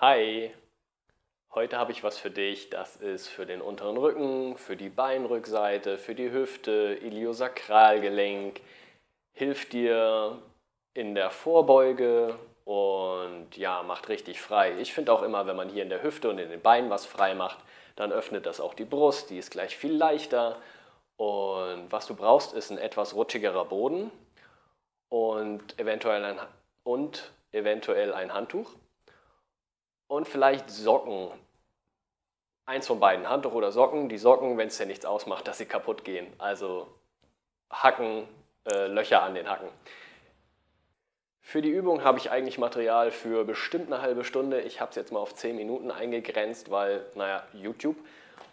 Hi, heute habe ich was für dich. Das ist für den unteren Rücken, für die Beinrückseite, für die Hüfte, Iliosakralgelenk. Hilft dir in der Vorbeuge und ja, macht richtig frei. Ich finde auch immer, wenn man hier in der Hüfte und in den Beinen was frei macht, dann öffnet das auch die Brust, die ist gleich viel leichter. Und was du brauchst, ist ein etwas rutschigerer Boden und eventuell ein, und eventuell ein Handtuch und vielleicht Socken. Eins von beiden, Handtuch oder Socken. Die Socken, wenn es dir nichts ausmacht, dass sie kaputt gehen. Also Hacken, äh, Löcher an den Hacken. Für die Übung habe ich eigentlich Material für bestimmt eine halbe Stunde. Ich habe es jetzt mal auf 10 Minuten eingegrenzt, weil, naja, YouTube.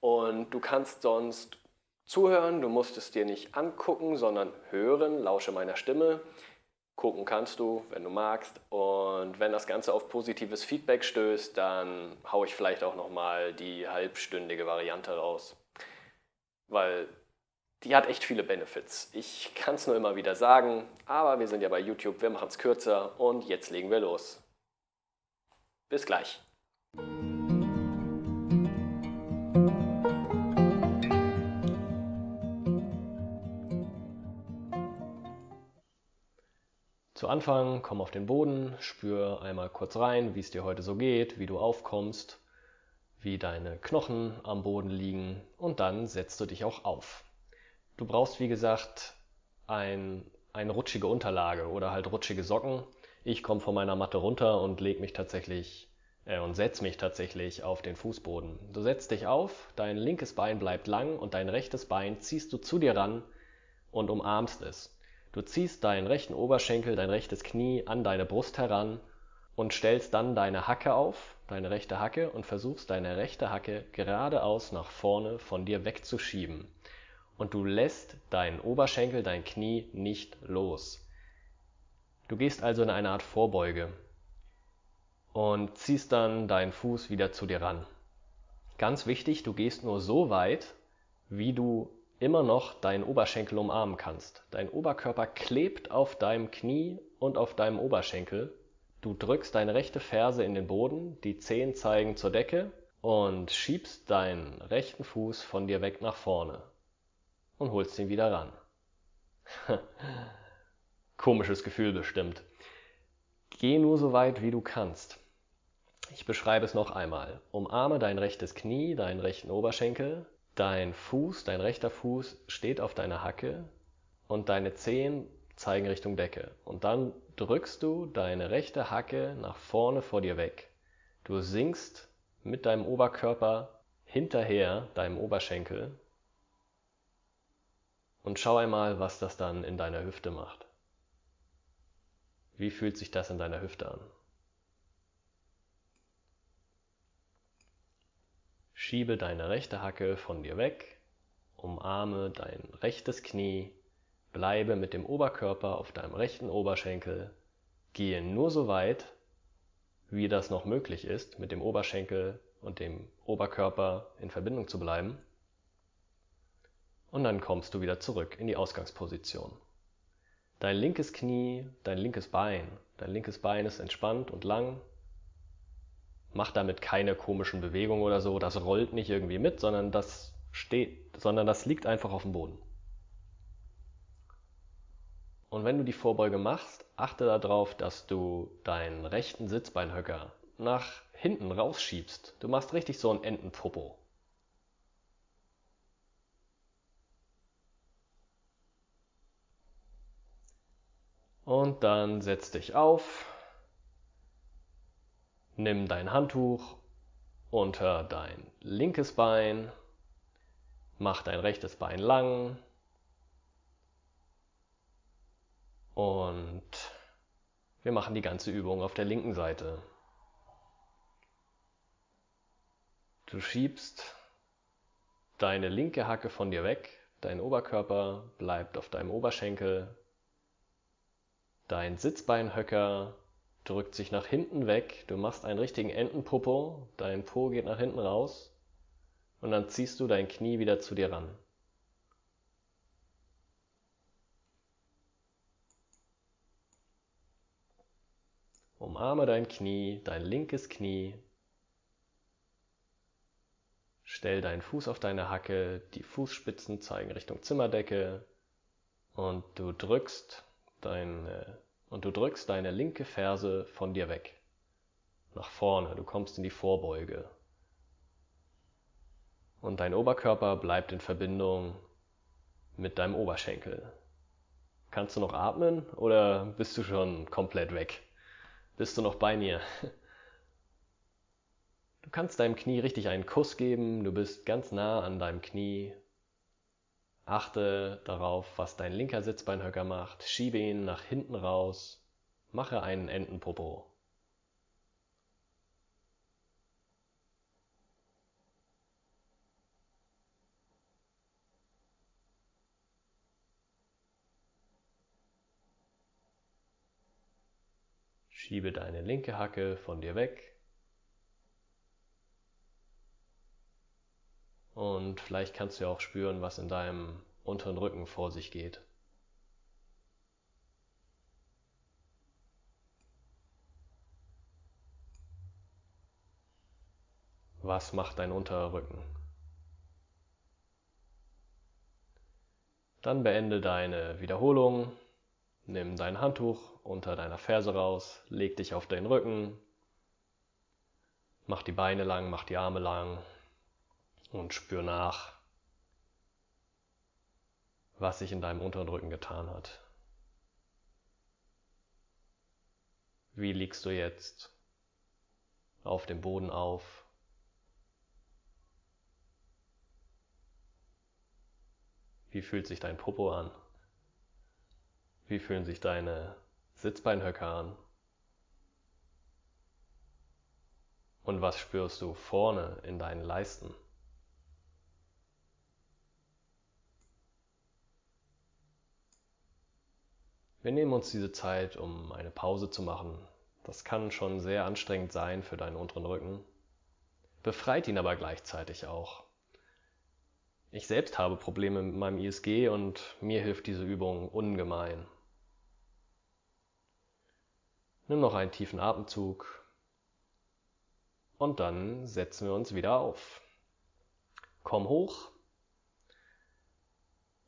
Und du kannst sonst zuhören, du musst es dir nicht angucken, sondern hören, lausche meiner Stimme. Gucken kannst du, wenn du magst. Und wenn das Ganze auf positives Feedback stößt, dann haue ich vielleicht auch nochmal die halbstündige Variante raus. Weil die hat echt viele Benefits. Ich kann es nur immer wieder sagen, aber wir sind ja bei YouTube, wir machen es kürzer und jetzt legen wir los. Bis gleich. Zu Anfang komm auf den Boden, spür einmal kurz rein, wie es dir heute so geht, wie du aufkommst, wie deine Knochen am Boden liegen und dann setzt du dich auch auf. Du brauchst, wie gesagt, ein, eine rutschige Unterlage oder halt rutschige Socken. Ich komme von meiner Matte runter und leg mich tatsächlich äh, und setz mich tatsächlich auf den Fußboden. Du setzt dich auf, dein linkes Bein bleibt lang und dein rechtes Bein ziehst du zu dir ran und umarmst es. Du ziehst deinen rechten Oberschenkel, dein rechtes Knie an deine Brust heran und stellst dann deine Hacke auf, deine rechte Hacke und versuchst deine rechte Hacke geradeaus nach vorne von dir wegzuschieben und du lässt deinen Oberschenkel, dein Knie nicht los. Du gehst also in eine Art Vorbeuge und ziehst dann deinen Fuß wieder zu dir ran. Ganz wichtig, du gehst nur so weit, wie du immer noch deinen Oberschenkel umarmen kannst. Dein Oberkörper klebt auf deinem Knie und auf deinem Oberschenkel. Du drückst deine rechte Ferse in den Boden, die Zehen zeigen zur Decke und schiebst deinen rechten Fuß von dir weg nach vorne und holst ihn wieder ran. Komisches Gefühl bestimmt. Geh nur so weit, wie du kannst. Ich beschreibe es noch einmal. Umarme dein rechtes Knie, deinen rechten Oberschenkel. Dein Fuß, dein rechter Fuß steht auf deiner Hacke und deine Zehen zeigen Richtung Decke. Und dann drückst du deine rechte Hacke nach vorne vor dir weg. Du sinkst mit deinem Oberkörper hinterher deinem Oberschenkel und schau einmal, was das dann in deiner Hüfte macht. Wie fühlt sich das in deiner Hüfte an? Schiebe deine rechte Hacke von dir weg, umarme dein rechtes Knie, bleibe mit dem Oberkörper auf deinem rechten Oberschenkel, gehe nur so weit, wie das noch möglich ist, mit dem Oberschenkel und dem Oberkörper in Verbindung zu bleiben und dann kommst du wieder zurück in die Ausgangsposition. Dein linkes Knie, dein linkes Bein, dein linkes Bein ist entspannt und lang. Mach damit keine komischen Bewegungen oder so, das rollt nicht irgendwie mit, sondern das steht, sondern das liegt einfach auf dem Boden. Und wenn du die Vorbeuge machst, achte darauf, dass du deinen rechten Sitzbeinhöcker nach hinten rausschiebst. Du machst richtig so ein Entenpopo. Und dann setz dich auf, nimm dein Handtuch unter dein linkes Bein, mach dein rechtes Bein lang und wir machen die ganze Übung auf der linken Seite. Du schiebst deine linke Hacke von dir weg, dein Oberkörper bleibt auf deinem Oberschenkel Dein Sitzbeinhöcker drückt sich nach hinten weg. Du machst einen richtigen Entenpopo. Dein Po geht nach hinten raus. Und dann ziehst du dein Knie wieder zu dir ran. Umarme dein Knie, dein linkes Knie. Stell deinen Fuß auf deine Hacke, die Fußspitzen zeigen Richtung Zimmerdecke und du drückst deine, und du drückst deine linke Ferse von dir weg. Nach vorne, du kommst in die Vorbeuge. Und dein Oberkörper bleibt in Verbindung mit deinem Oberschenkel. Kannst du noch atmen oder bist du schon komplett weg? Bist du noch bei mir? Du kannst deinem Knie richtig einen Kuss geben, du bist ganz nah an deinem Knie. Achte darauf, was dein linker Sitzbeinhöcker macht. Schiebe ihn nach hinten raus. Mache einen Entenpopo. Schiebe deine linke Hacke von dir weg. Und vielleicht kannst du ja auch spüren, was in deinem unteren Rücken vor sich geht. Was macht dein unterer Rücken? Dann beende deine Wiederholung, nimm dein Handtuch unter deiner Ferse raus, leg dich auf deinen Rücken, mach die Beine lang, mach die Arme lang und spür nach, was sich in deinem unteren Rücken getan hat. Wie liegst du jetzt auf dem Boden auf? Wie fühlt sich dein Popo an? Wie fühlen sich deine Sitzbeinhöcker an. Und was spürst du vorne in deinen Leisten? Wir nehmen uns diese Zeit, um eine Pause zu machen. Das kann schon sehr anstrengend sein für deinen unteren Rücken, befreit ihn aber gleichzeitig auch. Ich selbst habe Probleme mit meinem ISG und mir hilft diese Übung ungemein. Nimm noch einen tiefen Atemzug und dann setzen wir uns wieder auf. Komm hoch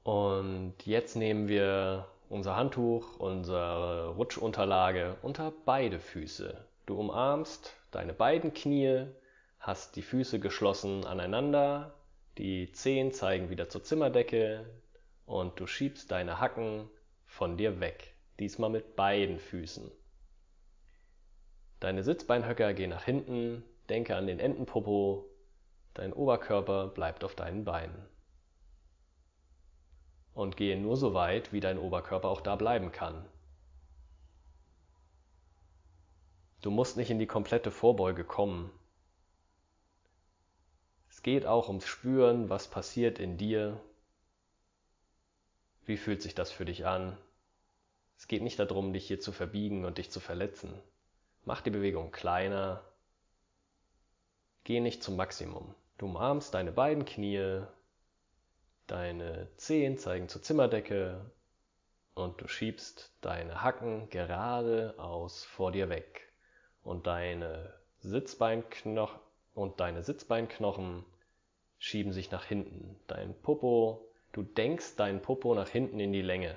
und jetzt nehmen wir unser Handtuch, unsere Rutschunterlage unter beide Füße. Du umarmst deine beiden Knie, hast die Füße geschlossen aneinander, die Zehen zeigen wieder zur Zimmerdecke und du schiebst deine Hacken von dir weg. Diesmal mit beiden Füßen. Deine Sitzbeinhöcker gehen nach hinten, denke an den Entenpopo, dein Oberkörper bleibt auf deinen Beinen. Und gehe nur so weit, wie dein Oberkörper auch da bleiben kann. Du musst nicht in die komplette Vorbeuge kommen. Es geht auch ums Spüren, was passiert in dir. Wie fühlt sich das für dich an? Es geht nicht darum, dich hier zu verbiegen und dich zu verletzen. Mach die Bewegung kleiner. Geh nicht zum Maximum. Du umarmst deine beiden Knie, deine Zehen zeigen zur Zimmerdecke und du schiebst deine Hacken geradeaus vor dir weg und deine Sitzbeinknochen und deine Sitzbeinknochen schieben sich nach hinten. Dein Popo, du denkst dein Popo nach hinten in die Länge.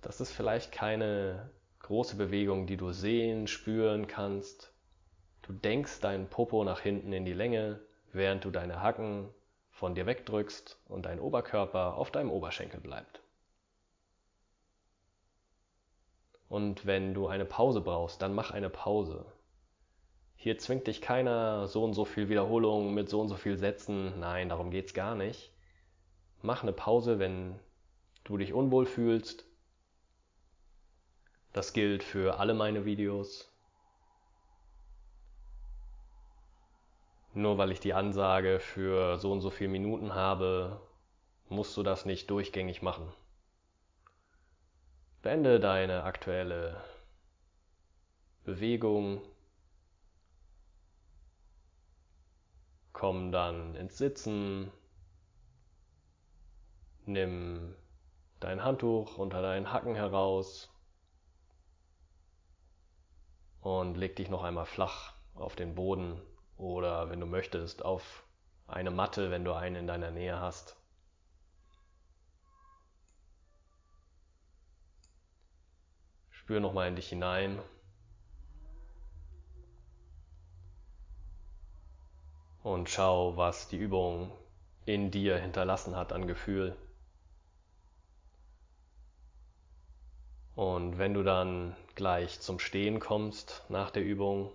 Das ist vielleicht keine große Bewegung, die du sehen, spüren kannst. Du denkst deinen Popo nach hinten in die Länge, während du deine Hacken von dir wegdrückst und dein Oberkörper auf deinem Oberschenkel bleibt. Und wenn du eine Pause brauchst, dann mach eine Pause. Hier zwingt dich keiner so und so viel Wiederholungen mit so und so viel Sätzen. Nein, darum geht's gar nicht. Mach eine Pause, wenn du dich unwohl fühlst, das gilt für alle meine Videos. Nur weil ich die Ansage für so und so viele Minuten habe, musst du das nicht durchgängig machen. Beende deine aktuelle Bewegung. Komm dann ins Sitzen. Nimm dein Handtuch unter deinen Hacken heraus und leg dich noch einmal flach auf den Boden oder wenn du möchtest auf eine Matte, wenn du eine in deiner Nähe hast. Spür nochmal in dich hinein. Und schau, was die Übung in dir hinterlassen hat an Gefühl. Und wenn du dann gleich zum Stehen kommst nach der Übung,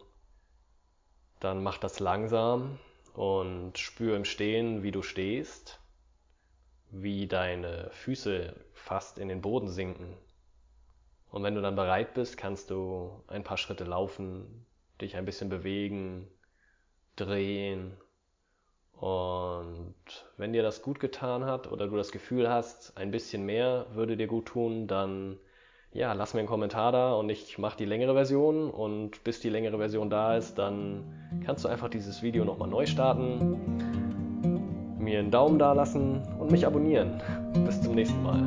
dann mach das langsam und spür im Stehen, wie du stehst, wie deine Füße fast in den Boden sinken. Und wenn du dann bereit bist, kannst du ein paar Schritte laufen, dich ein bisschen bewegen, drehen. Und wenn dir das gut getan hat oder du das Gefühl hast, ein bisschen mehr würde dir gut tun, dann ja, lass mir einen Kommentar da und ich mache die längere Version. Und bis die längere Version da ist, dann kannst du einfach dieses Video nochmal neu starten, mir einen Daumen da lassen und mich abonnieren. Bis zum nächsten Mal.